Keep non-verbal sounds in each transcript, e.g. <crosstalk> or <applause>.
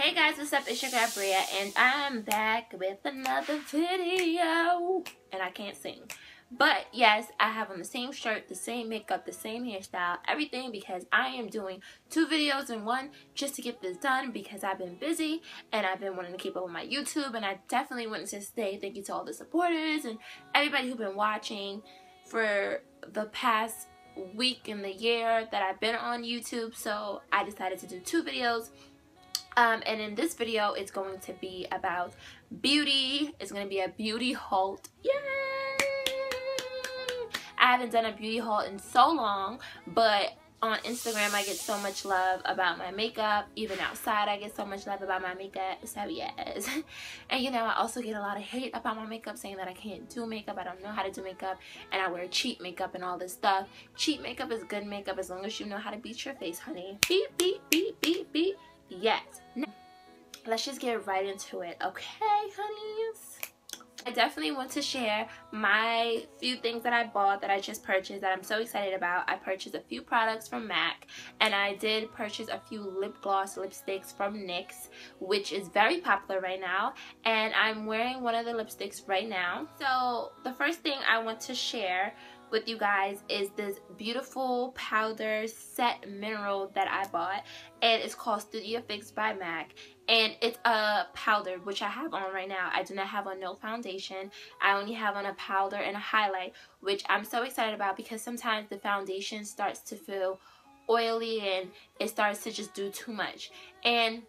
Hey guys, what's up? It's your girl Bria, and I'm back with another video. And I can't sing. But yes, I have on the same shirt, the same makeup, the same hairstyle, everything because I am doing two videos in one just to get this done because I've been busy and I've been wanting to keep up with my YouTube and I definitely wanted to say thank you to all the supporters and everybody who's been watching for the past week in the year that I've been on YouTube. So I decided to do two videos. Um, and in this video, it's going to be about beauty. It's going to be a beauty haul. Yay! I haven't done a beauty haul in so long, but on Instagram I get so much love about my makeup. Even outside I get so much love about my makeup. So yes. <laughs> and you know I also get a lot of hate about my makeup saying that I can't do makeup. I don't know how to do makeup and I wear cheap makeup and all this stuff. Cheap makeup is good makeup as long as you know how to beat your face honey. Beep beep beep beep beep. Now, let's just get right into it. Okay honeys. I definitely want to share my few things that I bought that I just purchased that I'm so excited about. I purchased a few products from MAC and I did purchase a few lip gloss lipsticks from NYX which is very popular right now and I'm wearing one of the lipsticks right now. So the first thing I want to share with you guys is this beautiful powder set mineral that I bought and it's called Studio Fix by MAC and it's a powder which I have on right now. I do not have on no foundation. I only have on a powder and a highlight which I'm so excited about because sometimes the foundation starts to feel oily and it starts to just do too much and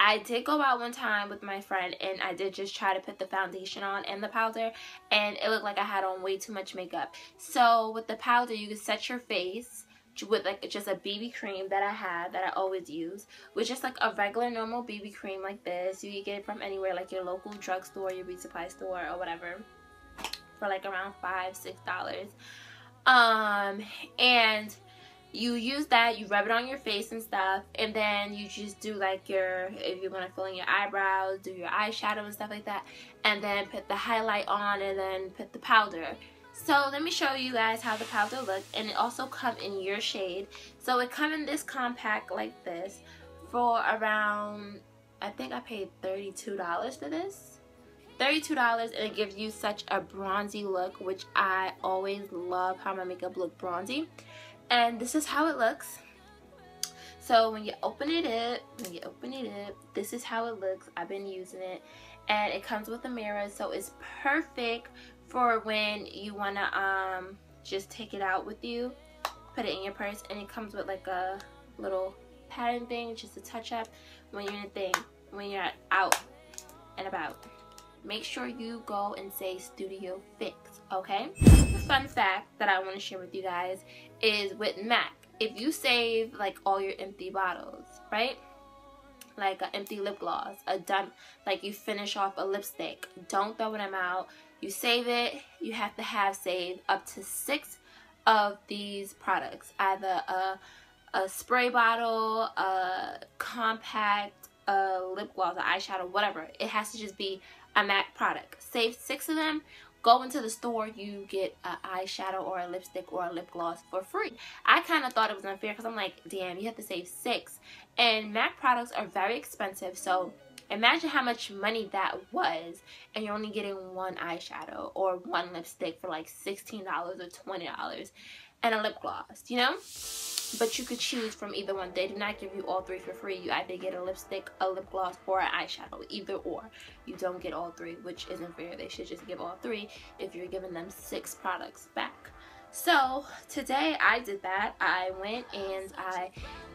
I did go out one time with my friend and I did just try to put the foundation on and the powder and it looked like I had on way too much makeup. So with the powder you can set your face with like just a BB cream that I have that I always use with just like a regular normal BB cream like this. You can get it from anywhere like your local drugstore, your beauty supply store or whatever for like around five, six dollars. Um and you use that you rub it on your face and stuff and then you just do like your if you want to fill in your eyebrows do your eyeshadow and stuff like that and then put the highlight on and then put the powder. So let me show you guys how the powder looks and it also come in your shade. So it come in this compact like this for around I think I paid $32 for this. $32 and it gives you such a bronzy look which I always love how my makeup look bronzy and this is how it looks. So when you open it up when you open it up this is how it looks. I've been using it. And it comes with a mirror so it's perfect for when you want to um just take it out with you put it in your purse and it comes with like a little pattern thing just a touch up when you're in a thing when you're out and about. Make sure you go and say studio fix okay? Fun fact that i want to share with you guys is with mac if you save like all your empty bottles right like an empty lip gloss a done like you finish off a lipstick don't throw them out you save it you have to have saved up to six of these products either a a spray bottle a compact a lip gloss an eyeshadow whatever it has to just be a MAC product. Save six of them. Go into the store, you get an eyeshadow or a lipstick or a lip gloss for free. I kind of thought it was unfair because I'm like, damn, you have to save six. And MAC products are very expensive, so imagine how much money that was and you're only getting one eyeshadow or one lipstick for like $16 or $20 and a lip gloss, you know? but you could choose from either one. They do not give you all three for free. You either get a lipstick a lip gloss or an eyeshadow. Either or. You don't get all three which isn't fair. They should just give all three if you're giving them six products back. So today I did that. I went and I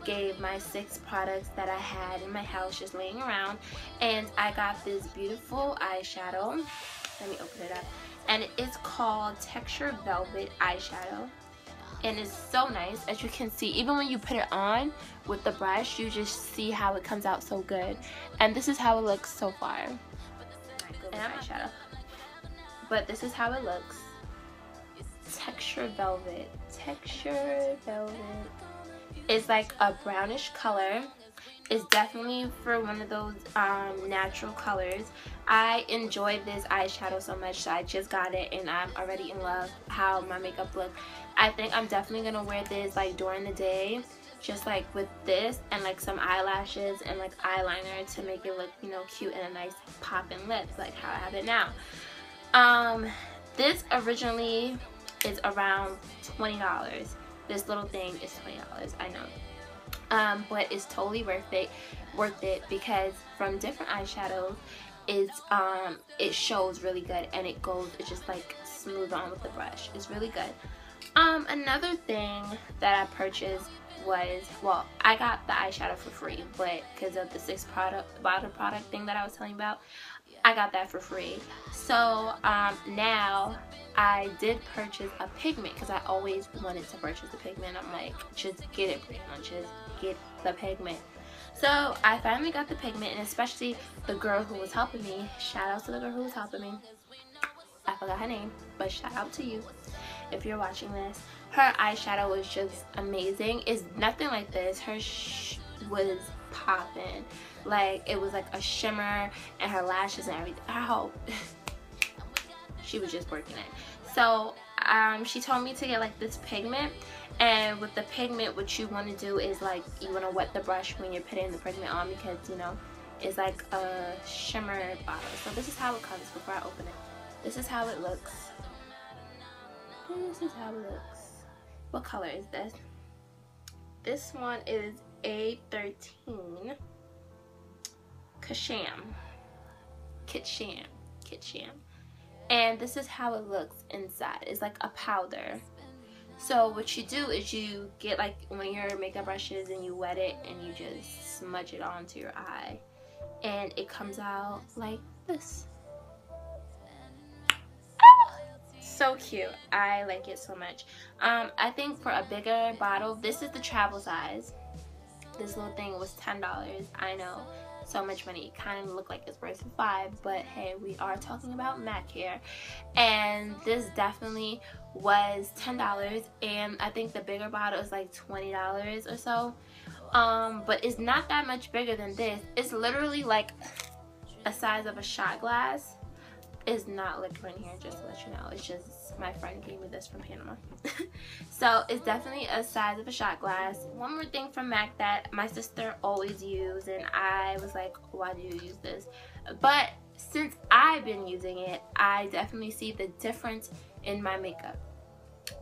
gave my six products that I had in my house just laying around and I got this beautiful eyeshadow. Let me open it up. And it is called texture velvet eyeshadow and it's so nice as you can see. Even when you put it on with the brush you just see how it comes out so good. And this is how it looks so far. And eyeshadow but this is how it looks. Texture velvet. Texture velvet. Is like a brownish color it's definitely for one of those um, natural colors. I enjoyed this eyeshadow so much so I just got it and I'm already in love how my makeup looks I think I'm definitely gonna wear this like during the day just like with this and like some eyelashes and like eyeliner to make it look you know cute and a nice popping lips like how I have it now. Um this originally is around $20 this little thing is $20 I know um, but it's totally worth it worth it because from different eyeshadows it's um it shows really good and it goes it's just like smooth on with the brush. It's really good. Um another thing that I purchased was well I got the eyeshadow for free but because of the six product bottle product thing that I was telling about I got that for free. So um now I did purchase a pigment because I always wanted to purchase a pigment. I'm like just get it Brianna just get the pigment. So I finally got the pigment and especially the girl who was helping me shout out to the girl who was helping me. I forgot her name but shout out to you if you're watching this. Her eyeshadow was just amazing. It's nothing like this. Her was popping. Like it was like a shimmer and her lashes and everything. How <laughs> she was just working it. So um, she told me to get like this pigment and with the pigment what you want to do is like you want to wet the brush when you're putting the pigment on because you know it's like a shimmer bottle so this is how it comes before I open it this is how it looks this is how it looks what color is this? This one is A13 Kasham. Kitsham. Kitsham. And this is how it looks inside. It's like a powder. So what you do is you get like one of your makeup brushes and you wet it and you just smudge it onto your eye. And it comes out like this. so cute i like it so much um i think for a bigger bottle this is the travel size this little thing was ten dollars i know so much money. It kind of looked like it's worth five but hey we are talking about mac here. And this definitely was ten dollars and i think the bigger bottle is like twenty dollars or so. Um but it's not that much bigger than this. It's literally like a size of a shot glass is not liquid in here just to let you know. It's just my friend gave me this from Panama. <laughs> So it's definitely a size of a shot glass. One more thing from MAC that my sister always used and I was like why do you use this? But since I've been using it I definitely see the difference in my makeup.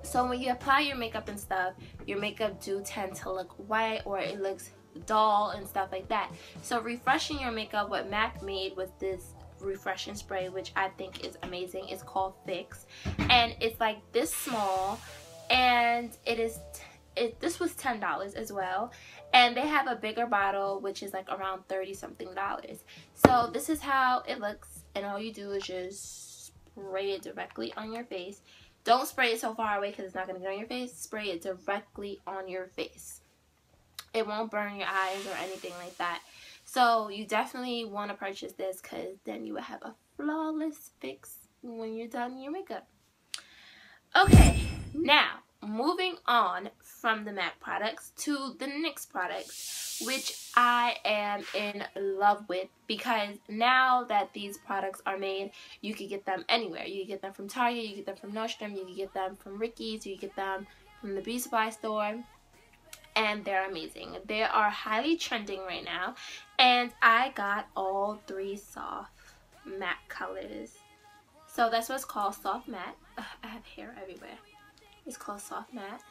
So when you apply your makeup and stuff your makeup do tend to look white or it looks dull and stuff like that. So refreshing your makeup what MAC made was this refreshing spray which I think is amazing. It's called Fix. And it's like this small and it is it this was ten dollars as well. And they have a bigger bottle which is like around 30 something dollars. So this is how it looks and all you do is just spray it directly on your face. Don't spray it so far away because it's not going to get on your face. Spray it directly on your face. It won't burn your eyes or anything like that so you definitely want to purchase this because then you will have a flawless fix when you're done your makeup. Okay, now moving on from the MAC products to the NYX products, which I am in love with because now that these products are made, you can get them anywhere. You can get them from Target, you can get them from Nordstrom, you can get them from Ricky's, you can get them from the Beauty Supply store and they're amazing. They are highly trending right now and I got all three soft matte colors. So that's what's called soft matte. Ugh, I have hair everywhere. It's called soft matte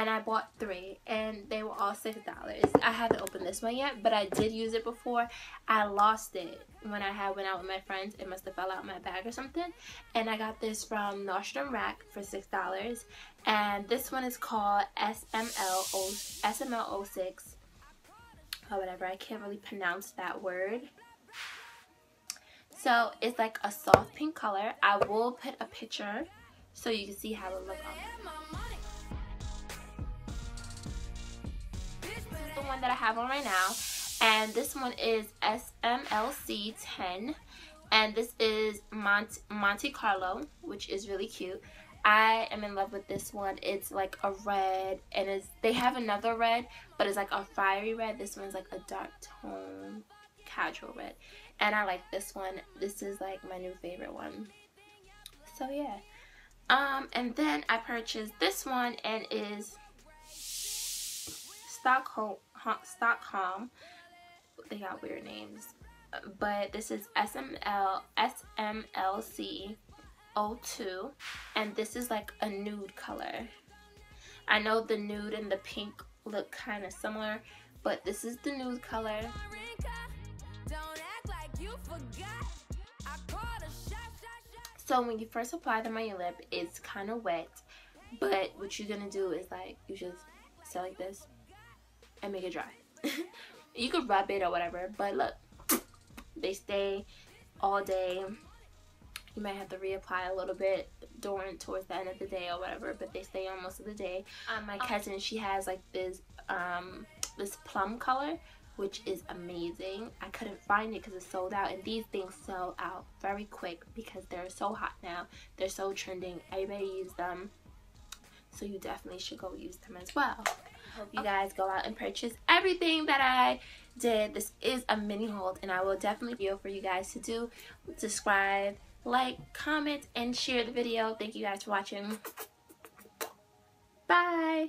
and I bought three and they were all six dollars. I haven't opened this one yet but I did use it before. I lost it when I had went out with my friends. It must have fell out my bag or something. And I got this from Nordstrom Rack for six dollars. And this one is called SML SML06 or whatever. I can't really pronounce that word. So it's like a soft pink color. I will put a picture so you can see how it looks one that I have on right now. And this one is SMLC 10. And this is Mont Monte Carlo, which is really cute. I am in love with this one. It's like a red and it's they have another red, but it's like a fiery red. This one's like a dark tone casual red. And I like this one. This is like my new favorite one. So yeah. Um and then I purchased this one and is Stockholm. Stockholm. They got weird names. But this is SML SMLC 02 and this is like a nude color. I know the nude and the pink look kind of similar, but this is the nude color. So when you first apply them on your lip, it's kind of wet. But what you're going to do is like, you just sit like this and make it dry. you could rub it or whatever, but look, they stay all day. You might have to reapply a little bit during towards the end of the day or whatever, but they stay on most of the day. Um, my cousin, she has like this um, this plum color, which is amazing. I couldn't find it because it's sold out, and these things sell out very quick because they're so hot now. They're so trending. Everybody use them, so you definitely should go use them as well. Hope you guys go out and purchase everything that I did. This is a mini haul, and I will definitely be for you guys to do. Subscribe, like, comment, and share the video. Thank you guys for watching. Bye.